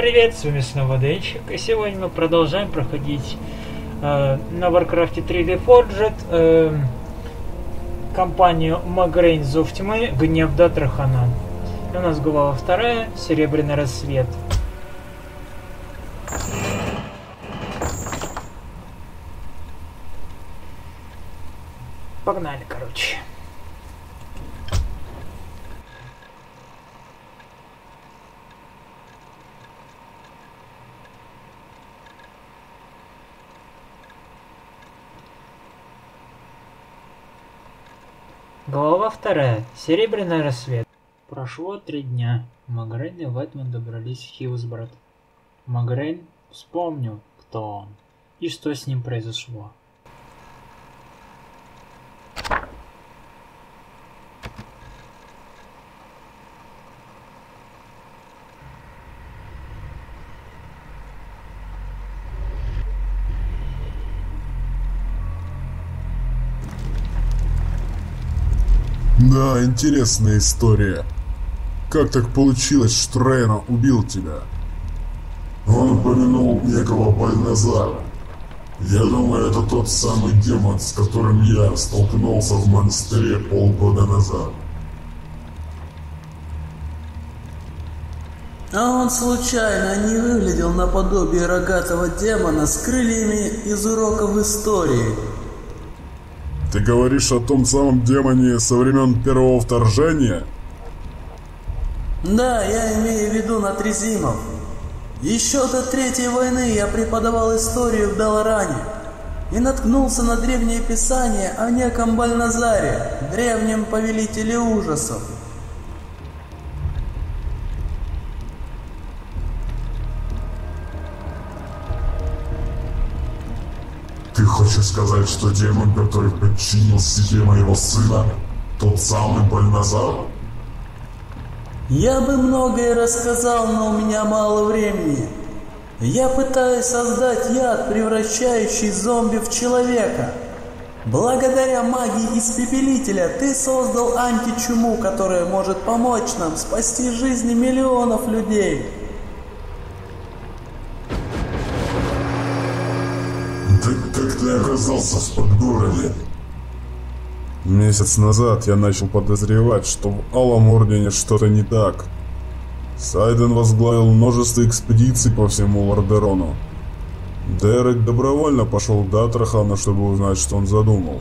привет, с вами снова Денчик, и сегодня мы продолжаем проходить э, на Warcraft 3D Forged э, компанию Магрейн Зов Тьмы Гнев Датрахана. И у нас глава вторая, Серебряный рассвет. Погнали, короче. Глава вторая. Серебряный рассвет. Прошло три дня. Магрейн и Вайтман добрались в Хиллсброд. Магрейн вспомнил, кто он и что с ним произошло. Интересная история. Как так получилось, что Рейна убил тебя? Он упомянул некого Бальназара. Я думаю, это тот самый демон, с которым я столкнулся в монастыре полгода назад. А он случайно не выглядел наподобие рогатого демона с крыльями из уроков истории. Ты говоришь о том самом демоне со времен первого вторжения? Да, я имею в виду Натризимов. Еще до Третьей войны я преподавал историю в Даларане и наткнулся на древнее писание о неком Бальназаре, древнем повелителе ужасов. Хочешь сказать, что демон, который подчинил себе моего сына, тот самый Бальназар? Я бы многое рассказал, но у меня мало времени. Я пытаюсь создать яд, превращающий зомби в человека. Благодаря магии Испепелителя ты создал античуму, которая может помочь нам спасти жизни миллионов людей. Оказался в подгороде? Месяц назад я начал подозревать, что в Алом Ордене что-то не так. Сайден возглавил множество экспедиций по всему Лордерону. Дерек добровольно пошел до Атрахана, чтобы узнать, что он задумал.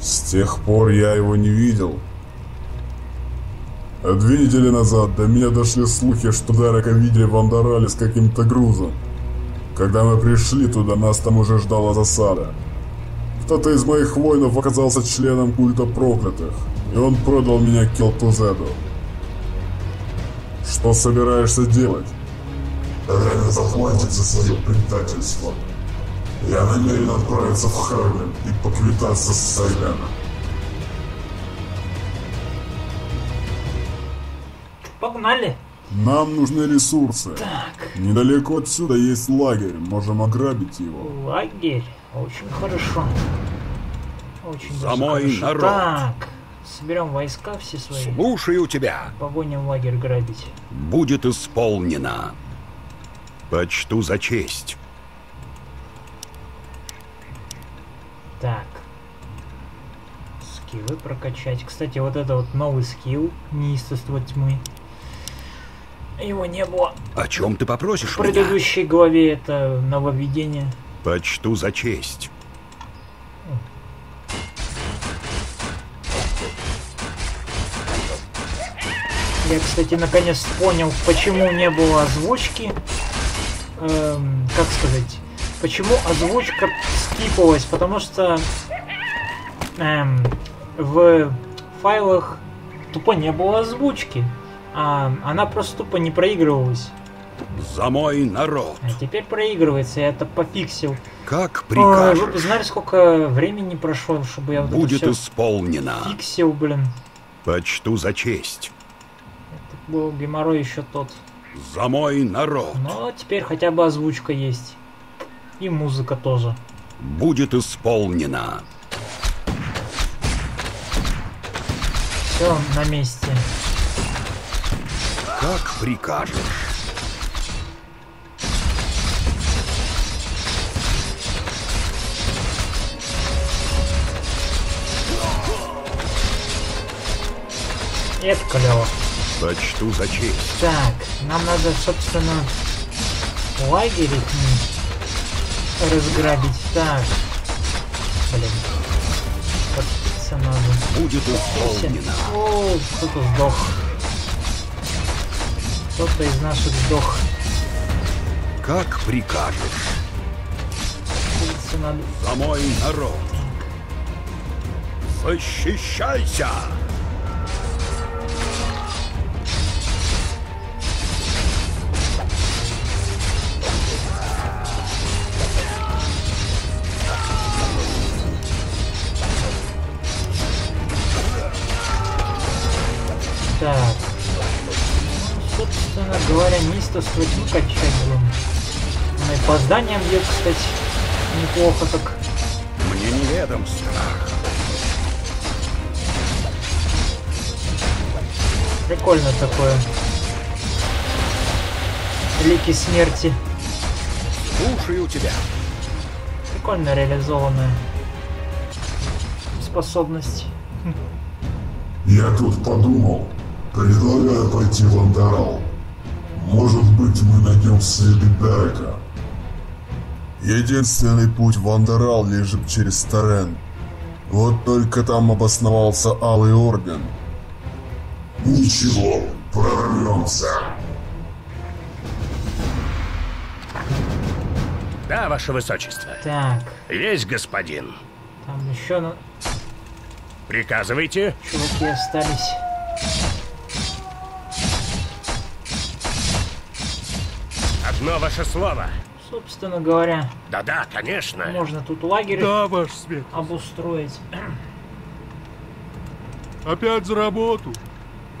С тех пор я его не видел. А две недели назад до меня дошли слухи, что Дерека видели в Андорале с каким-то грузом. Когда мы пришли туда, нас там уже ждала засада. Кто-то из моих воинов оказался членом культа проклятых, и он продал меня Келтузеду. Что собираешься делать? Рена заплатит за свое предательство. Я намерен отправиться в Харлем и поквитаться с Сайданом. Погнали. Нам нужны ресурсы. Так, Недалеко отсюда есть лагерь, можем ограбить его. лагерь. Очень хорошо. Очень За даже мой хорошо. народ. Так, соберем войска все свои. Слушаю тебя. Погоним лагерь грабить. Будет исполнено. Почту за честь. Так. Скиллы прокачать. Кстати, вот это вот новый скилл неистовство тьмы. Его не было О чем ты в попросишь меня? предыдущей главе. Это нововведение. Почту за честь. Я, кстати, наконец понял, почему не было озвучки. Эм, как сказать? Почему озвучка скипалась? Потому что эм, в файлах тупо не было озвучки. А она просто тупо не проигрывалась. За мой народ. А теперь проигрывается, я это пофиксил. Как вы прикажешь. бы знали, сколько времени прошло, чтобы я вот Будет это исполнено. фиксил, блин. Почту за честь. Это был геморрой еще тот. За мой народ. Но теперь хотя бы озвучка есть. И музыка тоже. Будет исполнено. Все на месте. Как прикажешь. Это клево. Сочту за честь. Так, нам надо, собственно, лагерь разграбить. Так. Блин. Подпиться надо. Будет исполнено. О, кто-то сдох. Кто-то из наших сдох. Как прикажешь. Надо. За мой народ. Защищайся! Так. Ну качать будем. Ну и по зданиям бьет, кстати, неплохо так. Мне неведом страх. Прикольно такое. Лики смерти. Слушаю тебя. Прикольно реализованная способность. Я тут подумал. Предлагаю пойти в Андорал. Может быть, мы найдем следы Дарека. Единственный путь в Андорал лежит через Торрен. Вот только там обосновался Алый Орден. Ничего, прорвемся. Да, ваше высочество. Так, Есть господин. там еще на... Приказывайте. чуваки остались. Одно ваше слово. Собственно говоря, Да-да, конечно. можно тут лагерь Да, ваш свет. обустроить. Опять за работу.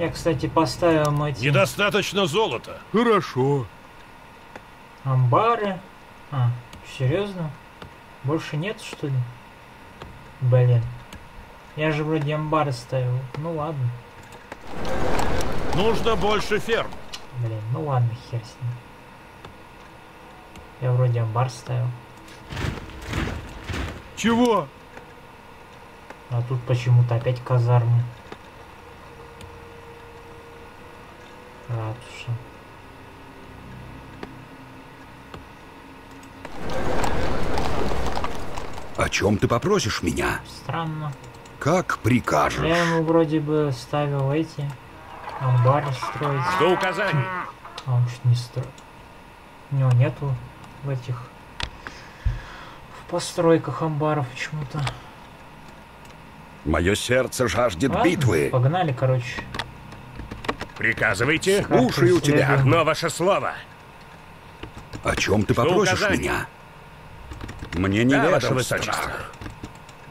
Я, кстати, поставил эти Недостаточно золота. Хорошо. амбары. А, серьезно? Больше нет, что ли? Блин. Я же вроде амбары ставил. Ну ладно. Нужно больше ферм. Блин, ну ладно, хер с ним. Я вроде амбар ставил. Чего? А тут почему-то опять казармы. Ратуша. О чем ты попросишь меня? Странно. Как прикажешь. Я ему вроде бы ставил эти амбары строить. Что указаний? А он что-то не строит. У него нету в этих в постройках амбаров почему-то. Мое сердце жаждет Ладно, битвы. Погнали, короче. Приказывайте. Как Слушаю тебя. Одно ваше слово. О чем ты Что попросишь указаний? меня? Мне Да, неведом ваше высочество.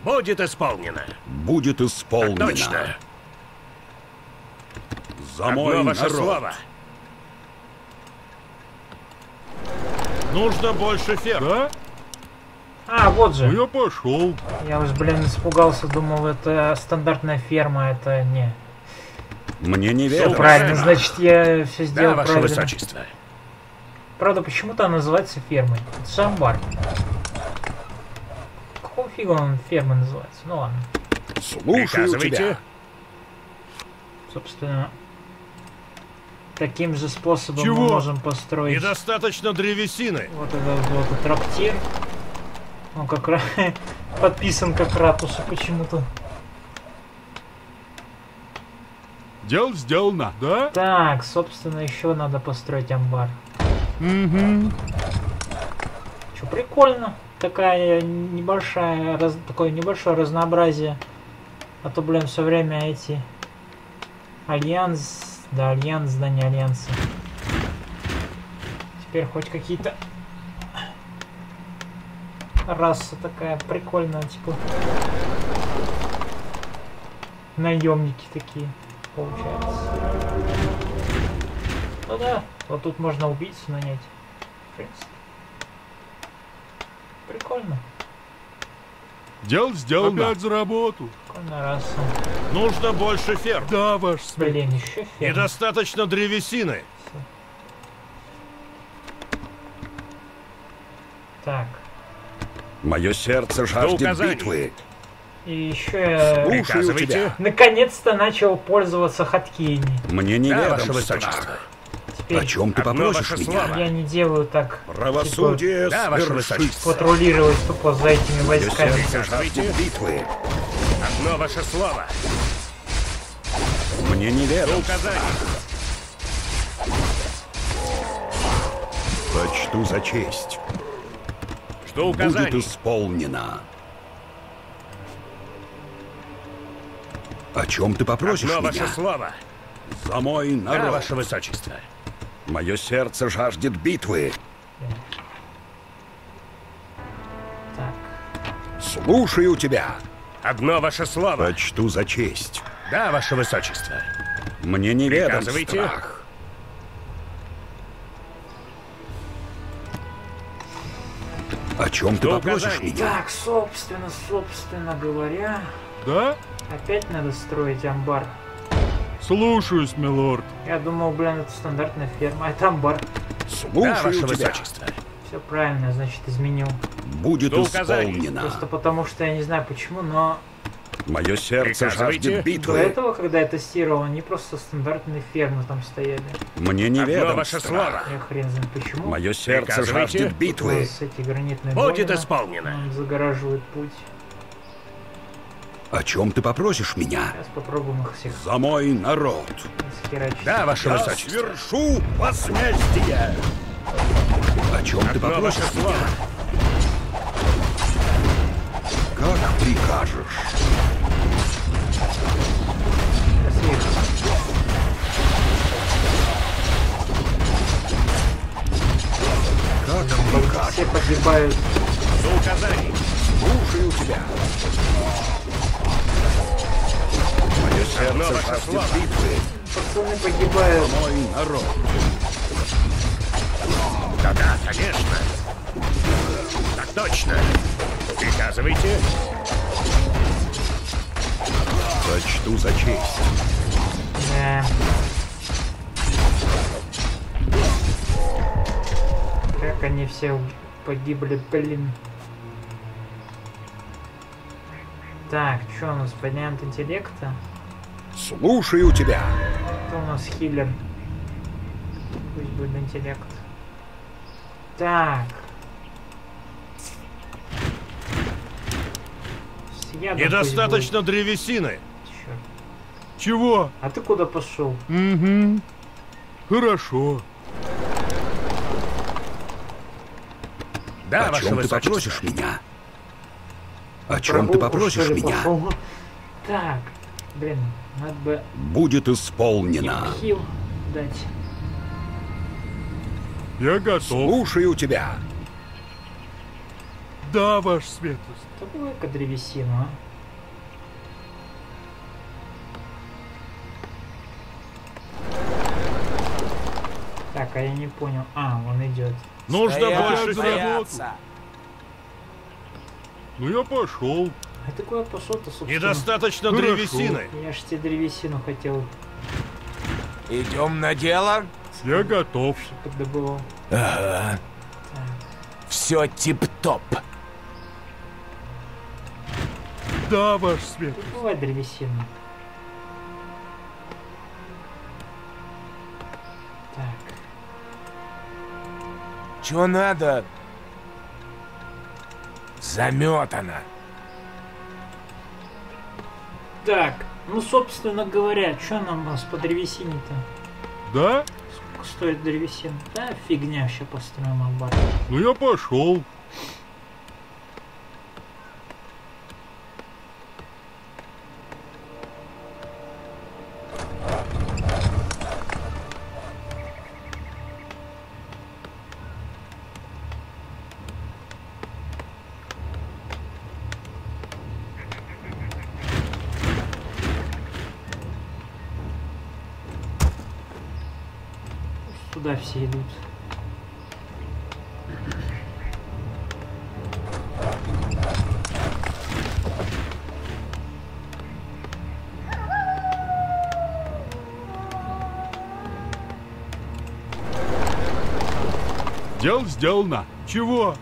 Будет исполнено. Будет Так исполнено. точно. За Одно мой ваше народ. слово. Нужно больше ферм. Да? А, вот же. Ну я пошел. Я уж, блин, испугался, думал, это стандартная ферма, это не. Мне Все неведом правильно, значит, я все Да, сделал ваше правильно. высочество. Правда, почему-то она называется фермой. Это же амбар. Какого фига он фермой называется? Ну ладно. Слушаю тебя. Собственно, таким же способом Чего? мы можем построить Недостаточно древесины. вот этот вот трактир. Он как раз подписан как ратуша почему-то. Дело сделано. Да? Так, собственно, еще надо построить амбар. Угу. Что, прикольно. Такая небольшая, раз- такое небольшое разнообразие. А то, блин, все время эти альянс, да, альянс, да, не альянсы. Теперь хоть какие-то раса такая прикольная, типа наемники такие получается. Ну да, вот тут можно убийцу нанять. В принципе. Прикольно. Дело сделано. Опять за работу. Нужно больше ферм. Да, ваш свет. Блин, еще ферма. Недостаточно древесины. Так, Мое сердце жаждет битвы. И еще я Приказывайте. тебя. наконец-то начал пользоваться хаткини. Мне Да, неведом ваше высочество. Теперь О чем ты попросишь ваше меня? я не делаю так. Правосудие Да, ваше свершится. высочество. Патрулировать тупо за этими войсками. Битвы. Одно ваше слово. Мне неведом указаний. Почту за честь. Что Будет указаний? исполнено. О чем ты попросишь Одно ваше меня? слово. За мой Да, народ. ваше высочество. Мое сердце жаждет битвы. Так. Слушаю тебя. Одно ваше слово. Почту за честь. Да, ваше высочество. Мне неведом Приказывайте. страх. О чем ты До попросишь меня? Так, собственно, собственно говоря, Да? опять надо строить амбар. Слушаюсь, милорд. Я думал, блин, это стандартная ферма, а это амбар. Да, Слушаю ваше тебя. высочество. Все правильно, значит, изменил. Будет До указаний. исполнено. Просто потому, что я не знаю почему, но Мое сердце жаждет до битвы. этого, когда я тестировал, они просто стандартные фермы там стояли. Мне Одно неведом ваше слово. Я хрен знает почему. Мое сердце жаждет битвы. нас эти гранитные Будет исполнено. Он загораживает путь. О чем ты попросишь меня? Сейчас попробуем их всех За мой народ. схерачить. Да, ваше Я высочество. свершу возмездие. О чем ты Одно ваше попросишь меня? Как прикажешь. Я Как прикажешь. все погибают. До указаний. Слушаю тебя. Сердце слово. битвы. Пацаны погибают. Мой народ. Да-да, конечно. Так точно. Приказывайте. Почту за честь. Да. Как они все погибли, блин. Так, что у нас? Поднят интеллекта? Слушаю тебя. Кто у нас хиллер? Пусть будет интеллект. Так. Ядом Недостаточно древесины. Чёрт. Чего? А ты куда пошел? Угу. Хорошо. Да, О чем ты попросишь меня? О чем ты попросишь меня? Так, блин, Будет исполнено. хил дать. Я готов. Слушаю тебя. Да, ваша светлость. Да давай-ка древесину, а. Так, а я не понял. А, он идет. Нужно Стоять, больше фи- Ну я пошел. А ты куда пошел-то, собственно? Недостаточно Хорошо. древесины. Я ж тебе древесину хотел Идем на дело? Я готов. поддобывал. Ага. Все тип-топ. Да, ваша светлость. Бывай древесину. Так. Че надо? Заметано. Так, ну, собственно говоря, что нам у нас по древесине-то? Да? Сколько стоит древесина? Да, фигня, сейчас построим амбар. Ну я пошел. Дело сделано. Чего?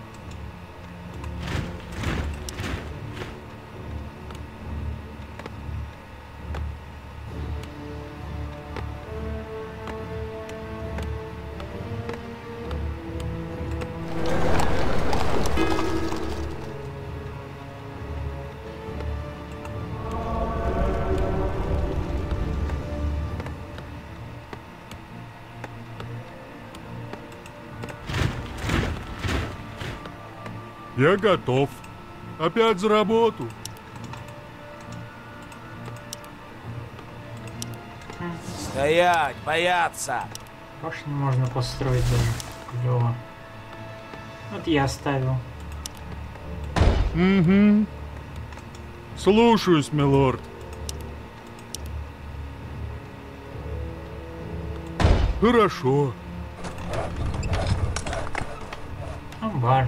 Я готов. Опять за работу. Стоять, бояться. Башню можно построить даже. Клево. Вот я оставил. Угу. Слушаюсь, милорд. Хорошо. Амбар.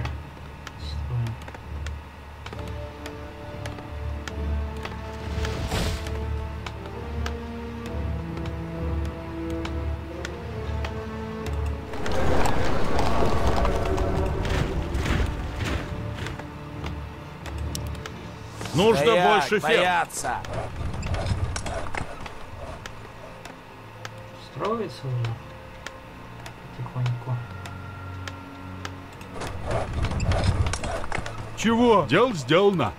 Нужно Стоять, больше ферм. бояться. Строится уже. Потихоньку. Чего? Дело сделано.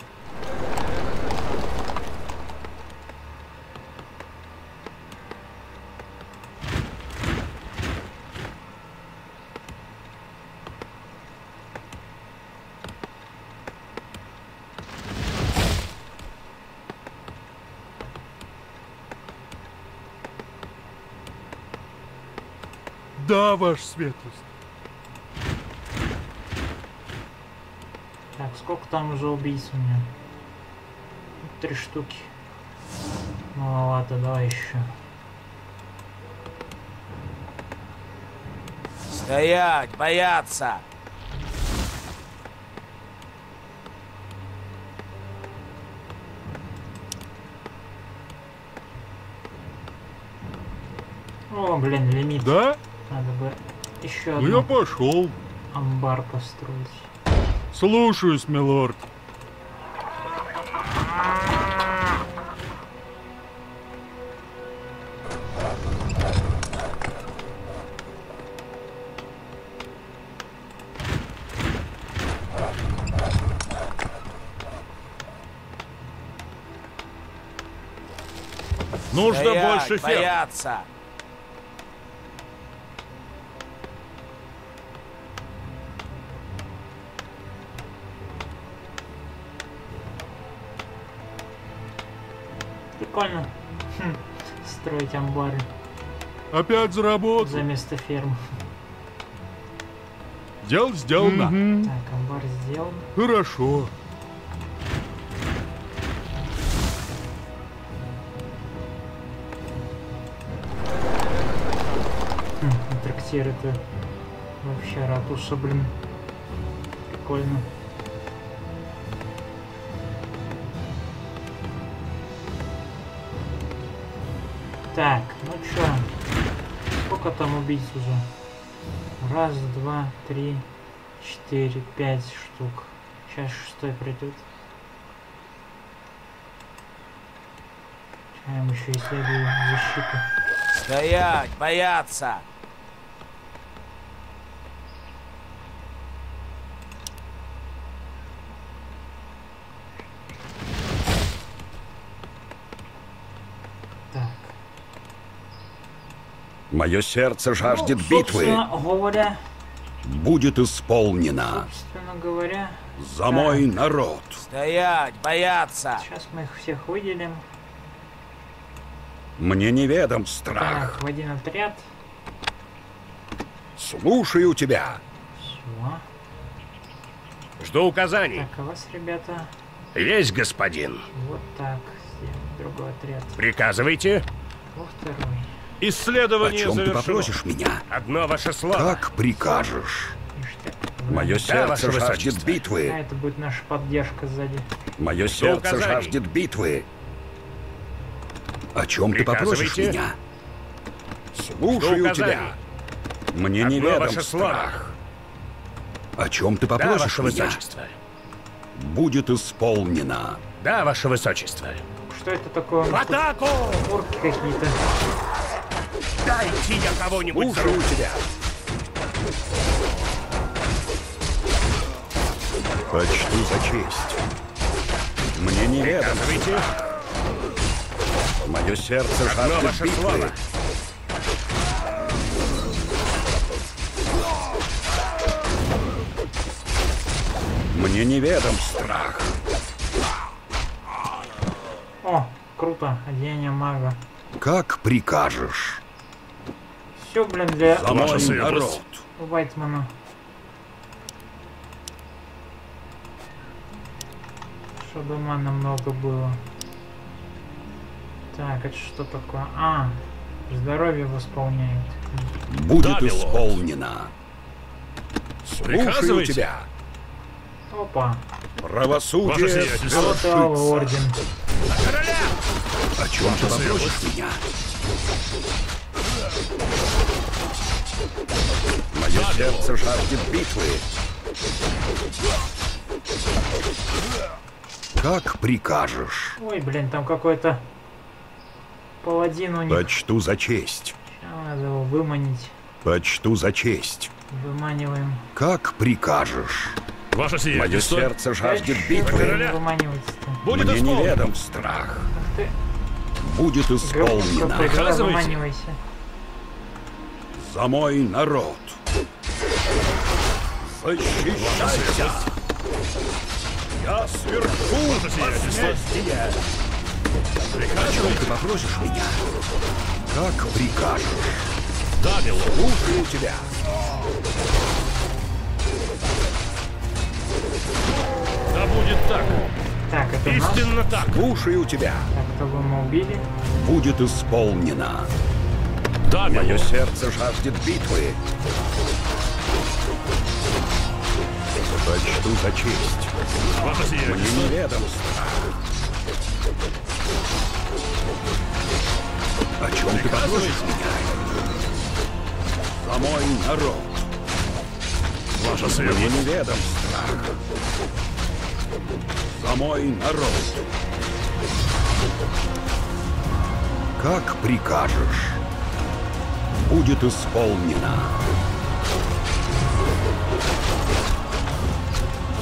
Да, ваша светлость. Так, сколько там уже убийц у меня? Три штуки. Маловато, давай еще. Стоять, бояться. О, блин, лимит. Да? Надо бы еще Ну я одну пошел. амбар построить. Слушаюсь, милорд. Нужно Стоять, больше ферм. бояться. Прикольно. Хм, Строить амбары Опять за работу. за место ферм. Дело сделано. Так, амбар сделан. Хорошо. Хм, трактир это вообще ратуша, блин. Прикольно. Так, ну чё? Сколько там убийц уже? Раз, два, три, четыре, пять штук. Сейчас шестой придет. Чем еще исследую защиту. Стоять, бояться. Мое сердце жаждет Ну, битвы. говоря, Будет исполнено. собственно говоря, За мой народ. Стоять, бояться. сейчас мы их всех выделим. Мне неведом страх. Так, в один отряд. Слушаю тебя. Все. Жду указаний. Так, а вас, ребята, Есть, господин. вот так. Другой отряд. Приказывайте. Во второй. О Исследование чем ты завершено. попросишь меня? Одно ваше слово. Как прикажешь. Мое ваше сердце жаждет высочество. А битвы. это будет наша поддержка сзади. Мое сердце указаний. жаждет битвы. О чем ты попросишь меня? Слушаю тебя. Мне Одно неведом ваше слово. страх. О чем ты Да, попросишь ваше меня? высочество. Будет исполнено. Да, ваше высочество. Что это такое? В атаку! Орки какие-то. Дайте я кого-нибудь зарублю. тебя. Почту за честь. Мне неведом. Приказывайте. Мое сердце Одно ваше битвы. слово. Мне неведом страх. О, круто, одеяние мага. Как прикажешь. Все, блин, для народ. Вайтмана. Чтобы мана много было. Так, это что такое? А, здоровье восполняет. Будет Да, исполнено. Слушаю тебя. Опа, Правосудие сиятельство. а вот и Алый свершится. Орден. О чем ты попросишь меня? Мое сердце жаждет битвы. Как прикажешь. Ой, блин, там какой-то паладин у них. Почту за честь. Ща Надо его выманить. Почту за честь. Выманиваем. Как прикажешь. Ваше Мое сиятельство. сердце жаждет битвы. Будет Мне неведом страх. Будет исполнено. Приказывайте. За мой народ. Защищайся. Я сиятельство. возмездие. Чем ты попросишь меня? Как прикажешь. Да, милорд. Слушаю тебя. Да будет так. Так, это наш. Истинно так. Слушаю тебя. Так, кого мы убили? Будет исполнено. Да, Мое сердце жаждет битвы. Почту за честь. Ваше Мне сиятельство. неведом страх. О чем ты попросишь меня? За мой народ. Ваше Мне сиятельство. неведом страх. За мой народ. Как прикажешь. Будет исполнено.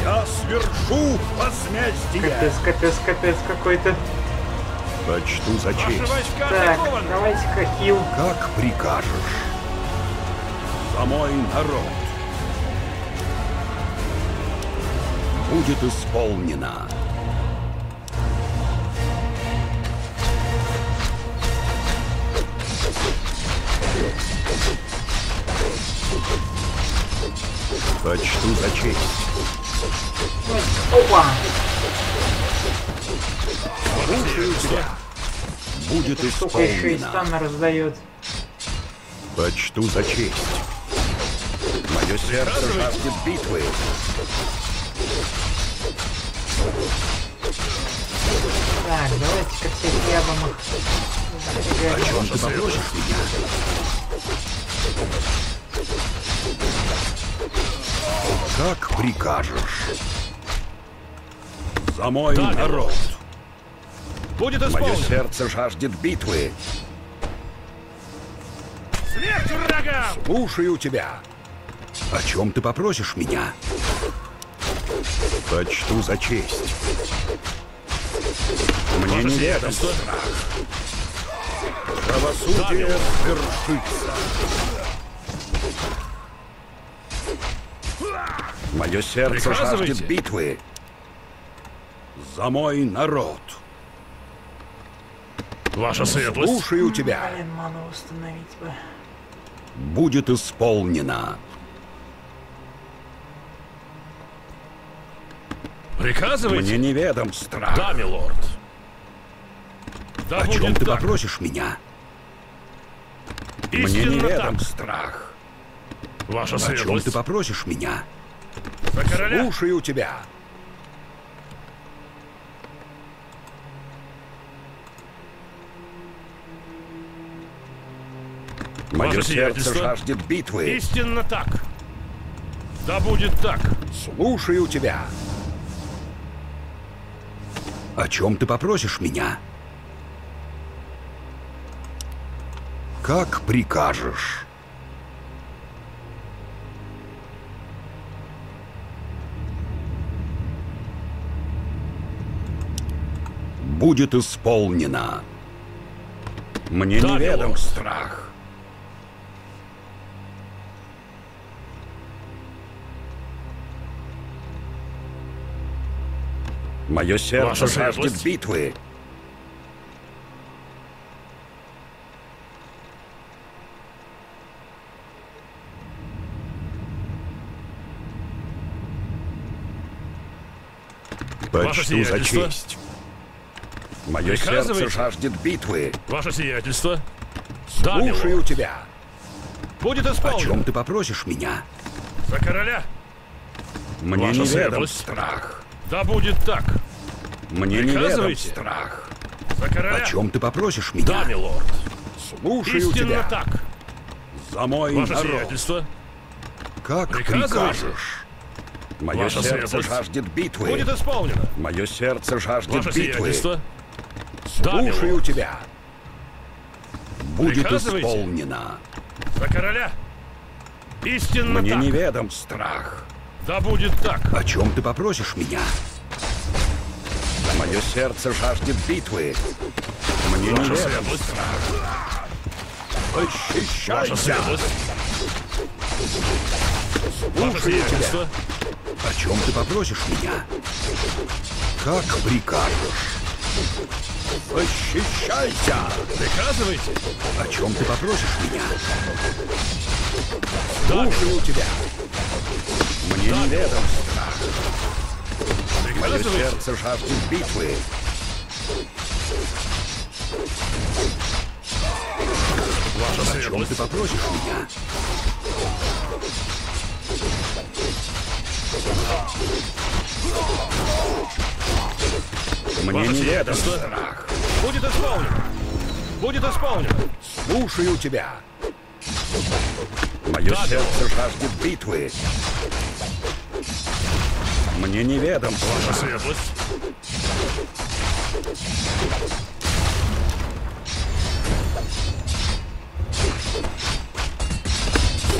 Я свершу возмездие. Капец, капец, капец какой-то. Почту за честь. Так, давайте-ка хил. Как прикажешь. За мой народ. Будет исполнено. Почту за честь. Опа! Будет Сука, еще и исполнено. стан раздает. Почту за честь. Мое сердце жаждет битвы. Так, давайте-ка всех ябам их. О чем ты попросишь меня? Как прикажешь. За мой Да, народ. Будет Мое исполнено. сердце жаждет битвы. Смерть врагам! Слушаю тебя. О чем ты попросишь меня? Почту за честь. Мне Ваше неведом сиятельство. страх. Правосудие свершится. Мое сердце жаждет битвы. За мой народ. Ваша светлость. Слушаю тебя. Будет исполнено. Приказывайте. Мне неведом страх. Да, милорд. Да О чем ты так. попросишь меня? Мне Истинно неведом так. страх. Ваша О чем светлость. ты попросишь меня? За короля. Слушаю тебя. Мое сердце жаждет битвы. Истинно так. Да будет так. Слушаю тебя. О чем ты попросишь меня? Как прикажешь. Будет исполнено. Мне Да, неведом страх. Мое сердце Ваша жаждет светлость. битвы. Почту за честь. Мое сердце жаждет битвы. Ваше сиятельство. Да, Слушаю милорд. тебя. Будет О исполнено. чем ты попросишь меня? За короля. Мне Ваша неведом страх. Да будет так. Мне неведом страх. За короля. О чем ты попросишь Да, меня? милорд. Слушаю Истинно тебя. так. За мой Ваше народ. сиятельство. Как прикажешь. Мое Ваша сердце жаждет битвы. Будет исполнено. Мое сердце жаждет Ваше битвы. сиятельство. Слушаю милорд. тебя. Будет исполнено. За короля. Истинно Мне так. неведом страх. Да будет так. О чем ты попросишь меня? Мое сердце жаждет битвы. Мне Ваша неведом светлость. страх. Защищайся! Слушаю тебя. О чем ты попросишь меня? Как прикажешь? Защищайся! Приказывайте. О чем ты попросишь меня? Слушаю тебя. Мне неведом страх. Мое сердце жаждет битвы. Ваша О чем ты попросишь меня? Мне Ваше неведом сиятельство. страх. Будет исполнено. Будет исполнено. Слушаю тебя. Мое Да, сердце жаждет битвы. Мне неведом Ваша светлость.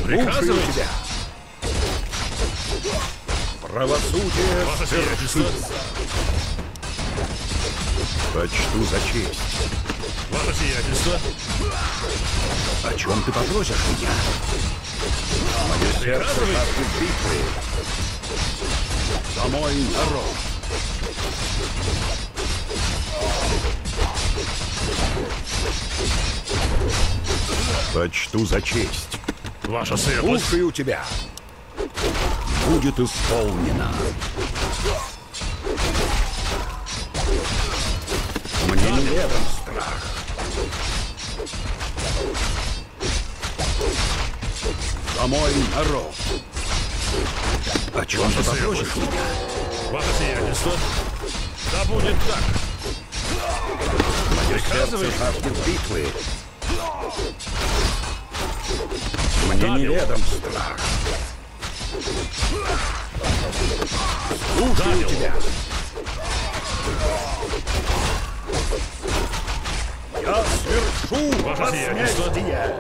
Слушаю Приказывайте. тебя. Правосудие свершится. Почту за честь. Ваше сиятельство. О чем ты попросишь меня? Мое сердце жаждет битвы. За мой народ. Почту за честь. Ваша светлость. Слушаю тебя. Будет исполнено. Неведом страх. За мой народ. О чем ты попросишь меня? Ваше сиятельство. Да будет так. Мое сердце жаждет битвы. Мне Да, неведом страх. Слушаю Да, милорд. тебя. Я свершу Ваше возмездие.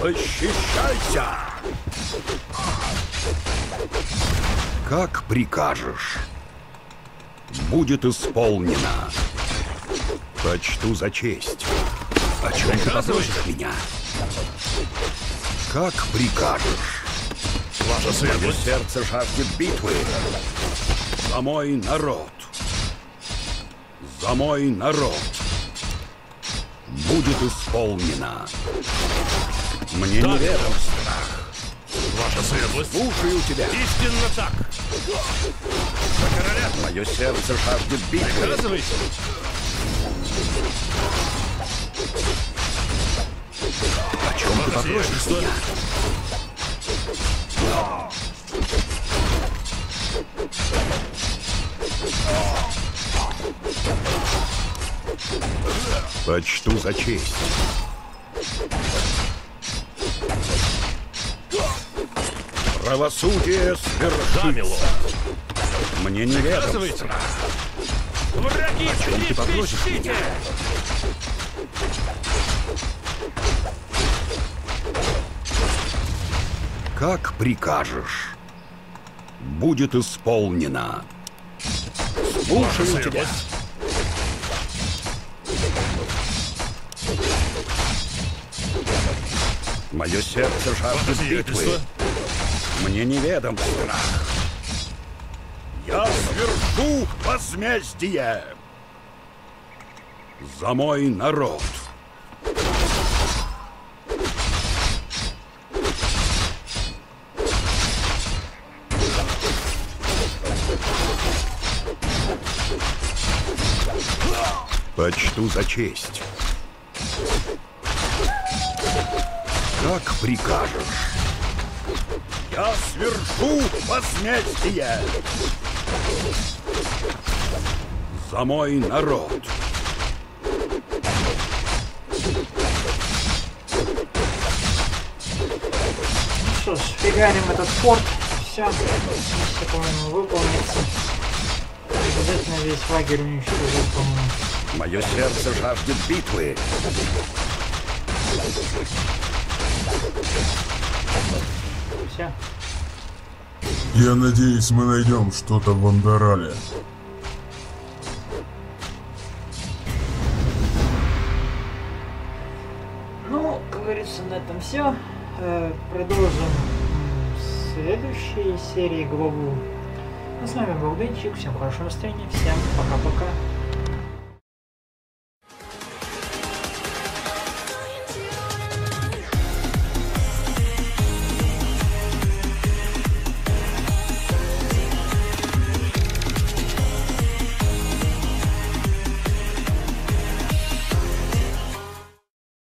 Защищайся! Как прикажешь. Будет исполнено. Почту за честь. О чем ты попросишь меня? Как прикажешь. Светлость. сердце жаждет битвы. За мой народ. За мой народ. Будет исполнено. Мне Да. неведом страх. Ваша светлость. Слушаю тебя. Истинно так. За короля. Мое сердце жаждет битвы. Приказывайте. О чем ты Ваше попросишь меня? Почту за честь. Правосудие милорд. Мне Приказывайте. страх. Враги, меня? Как прикажешь. Будет исполнено. Слушаю тебя. Мое сердце жаждет битвы. Мне неведом страх. Я свершу возмездие! За мой народ! Почту за честь. Как прикажешь. Я свершу возмездие! За мой народ! Ну что ж, фигарим этот форт. Все, миссия, по-моему, выполнится. Обязательно весь лагерь уничтожить, по-моему. Мое сердце жаждет битвы. Все. Я надеюсь, мы найдем что-то в Андорале. Ну, как говорится, на этом все. Продолжим м, в следующей серии главу. Ну, с вами был Денчик. Всем хорошего настроения. Всем пока-пока.